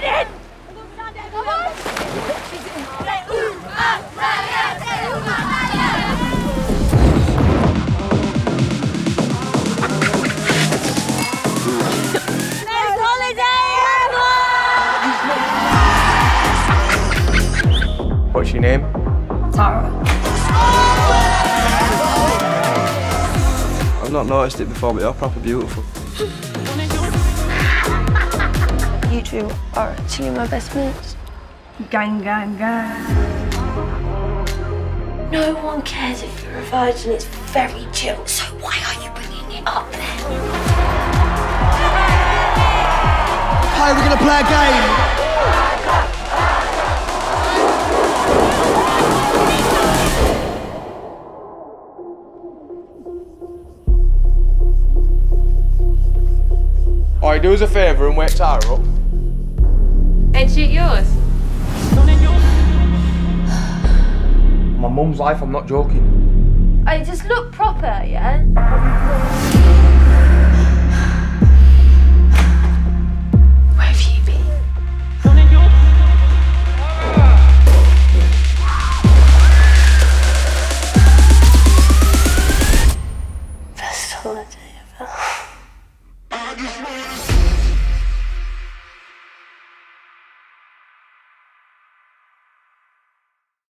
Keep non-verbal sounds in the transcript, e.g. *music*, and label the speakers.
Speaker 1: going in! Come on! Next
Speaker 2: What's your name?
Speaker 1: Tara.
Speaker 2: I've not noticed it before, but you're proper beautiful.
Speaker 3: You two are actually my best mates.
Speaker 1: Gang, gang, gang.
Speaker 3: No one cares if you're a virgin. It's very chill. So why are you bringing it up then?
Speaker 4: Hey, we're gonna play a game.
Speaker 2: Alright, do us a favour and wake Tara up.
Speaker 1: And she yours? *sighs*
Speaker 2: My mum's life, I'm not joking.
Speaker 3: Oh, I just look proper, yeah? Where have you been? Best holiday ever.